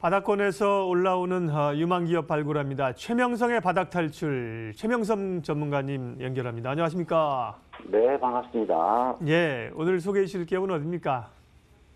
바닥권에서 올라오는 어, 유망 기업 발굴합니다. 최명성의 바닥 탈출 최명성 전문가님 연결합니다. 안녕하십니까? 네, 반갑습니다. 예, 오늘 소개해 주실 기업은 어디입니까?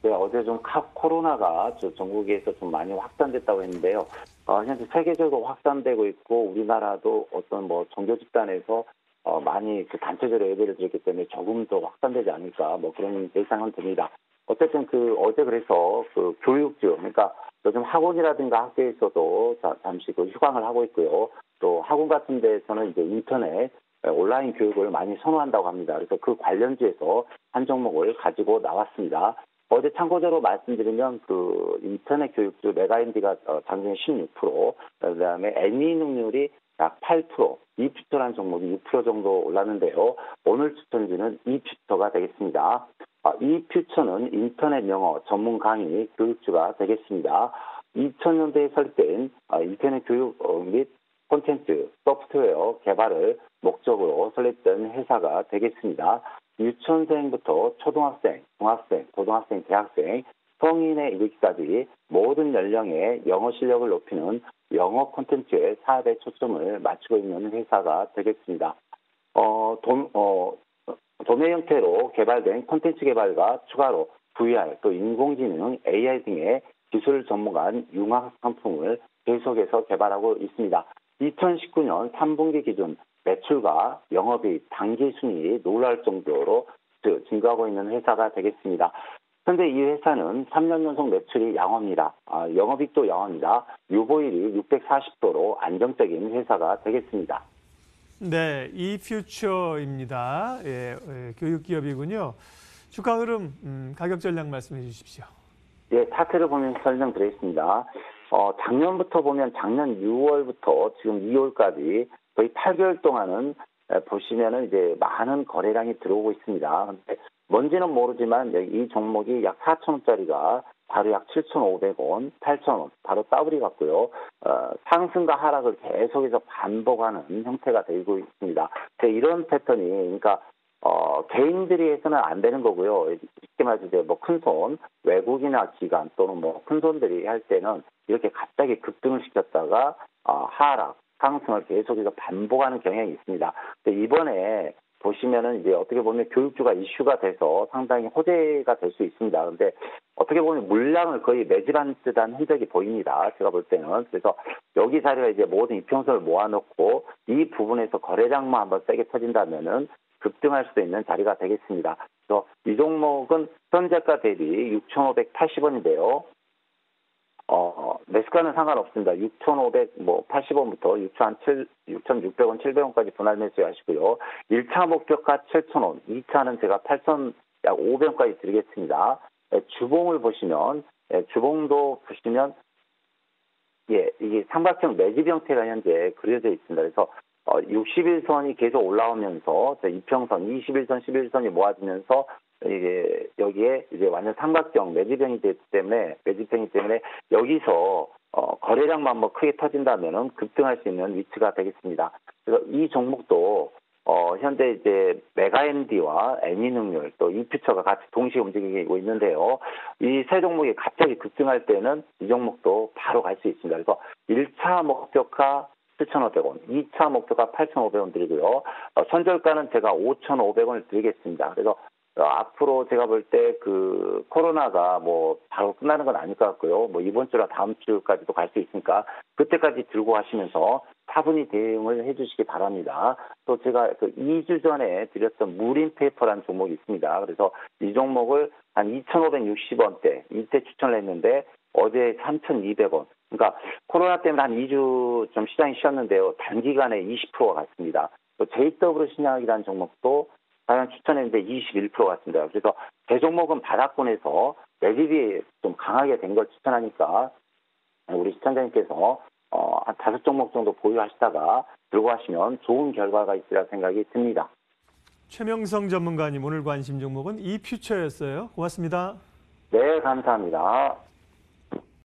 네, 어제 좀 카- 코로나가 저 전국에서 좀 많이 확산됐다고 했는데요. 어, 현재 세계적으로 확산되고 있고 우리나라도 어떤 뭐 종교 집단에서 어, 많이 그 단체적으로 예배를 드렸기 때문에 조금 더 확산되지 않을까 뭐 그런 예상은 듭니다. 어쨌든 그 어제 그래서 그 교육주 그러니까 요즘 학원이라든가 학교에서도 자- 잠시 그 휴강을 하고 있고요. 또 학원 같은 데서는 이제 인터넷 에, 온라인 교육을 많이 선호한다고 합니다. 그래서 그 관련주에서 한 종목을 가지고 나왔습니다. 어제 참고적으로 말씀드리면 그 인터넷 교육주 메가인디가 어, 장중에 16%, 그다음에 애니 능률이 약 8%, 이퓨처라는 종목이 6% 정도 올랐는데요. 오늘 추천주는 이퓨처가 되겠습니다. 아, 이퓨처는 인터넷 영어 전문 강의 교육주가 되겠습니다. 2000년대에 설립된 아, 인터넷 교육 어, 및 콘텐츠, 소프트웨어 개발을 목적으로 설립된 회사가 되겠습니다. 유치원생부터 초등학생, 중학생, 고등학생, 대학생, 성인에 이르기까지 모든 연령의 영어 실력을 높이는 영어 콘텐츠의 사업에 초점을 맞추고 있는 회사가 되겠습니다. 어, 도, 어, 도매 형태로 개발된 콘텐츠 개발과 추가로 VR 또 인공지능 AI 등의 기술 전문한 융합 상품을 계속해서 개발하고 있습니다. 2019년 3분기 기준 매출과 영업이익, 당기 순이익이 놀랄 정도로 그 증가하고 있는 회사가 되겠습니다. 현재 이 회사는 3년 연속 매출이 양호입니다. 아, 영업이익도 양호입니다. 유보율이 640도로 안정적인 회사가 되겠습니다. 네, 이퓨처입니다. 예, 예, 교육 기업이군요. 주가 흐름, 음, 가격 전략 말씀해 주십시오. 예, 차트를 보면 설명드리겠습니다. 어, 작년부터 보면 작년 6월부터 지금 2월까지 거의 8개월 동안은 에, 보시면은 이제 많은 거래량이 들어오고 있습니다. 뭔지는 모르지만 이 종목이 약 4천 원짜리가 바로 약 7,500원, 8,000원, 바로 더블이 같고요. 어, 상승과 하락을 계속해서 반복하는 형태가 되고 있습니다. 이런 패턴이, 그러니까 어, 개인들이 해서는 안 되는 거고요. 쉽게 말해서 이제 뭐 큰 손, 외국이나 기관 또는 뭐 큰 손들이 할 때는 이렇게 갑자기 급등을 시켰다가 어, 하락, 상승을 계속해서 반복하는 경향이 있습니다. 근데 이번에 보시면은 이제 어떻게 보면 교육주가 이슈가 돼서 상당히 호재가 될 수 있습니다. 근데 어떻게 보면 물량을 거의 매집한 듯한 흔적이 보입니다. 제가 볼 때는. 그래서 여기 자리가 이제 모든 이평선을 모아놓고 이 부분에서 거래량만 한번 세게 터진다면은 급등할 수 있는 자리가 되겠습니다. 그래서 이 종목은 현재가 대비 6,580원인데요. 어, 매수가는 상관없습니다. 6,500, 뭐, 80원부터 6,600원, 700원까지 분할 매수하시고요. 1차 목표가 7,000원, 2차는 제가 8,000, 약 500원까지 드리겠습니다. 예, 주봉을 보시면, 예, 주봉도 보시면, 예, 이게 삼각형 매집 형태가 현재 그려져 있습니다. 그래서 어, 61선이 계속 올라오면서 저 이평선, 21선, 11선이 모아지면서 이게 여기에 이제 완전 삼각형 매집형이 되기 때문에 매집형이 때문에 여기서 어, 거래량만 뭐 크게 터진다면은 급등할 수 있는 위치가 되겠습니다. 그래서 이 종목도 어, 현재 이제 메가MD와 애니 능률 또 이퓨처가 같이 동시에 움직이고 있는데요. 이 세 종목이 갑자기 급등할 때는 이 종목도 바로 갈 수 있습니다. 그래서 1차 목표가 7,500원, 2차 목표가 8,500원 드리고요. 어, 선절가는 제가 5,500원을 드리겠습니다. 그래서 어, 앞으로 제가 볼 때 그 코로나가 뭐 바로 끝나는 건 아닐 것 같고요. 뭐 이번 주나 다음 주까지도 갈 수 있으니까 그때까지 들고 하시면서 차분히 대응을 해주시기 바랍니다. 또 제가 그 2주 전에 드렸던 무림페이퍼라는 종목이 있습니다. 그래서 이 종목을 한 2,560원대 이때 추천을 했는데 어제 3,200원. 그러니까 코로나 때문에 한 2주 좀 시장이 쉬었는데요. 단기간에 20%가 갔습니다. 또 JW 신약이라는 종목도 다양 추천했는데 21% 같습니다. 그래서 제 종목은 바닥권에서 매집이 좀 강하게 된 걸 추천하니까 우리 시청자님께서 어, 한 다섯 종목 정도 보유하시다가 들고 하시면 좋은 결과가 있으리라 생각이 듭니다. 최명성 전문가님 오늘 관심 종목은 이 퓨처였어요. 고맙습니다. 네, 감사합니다.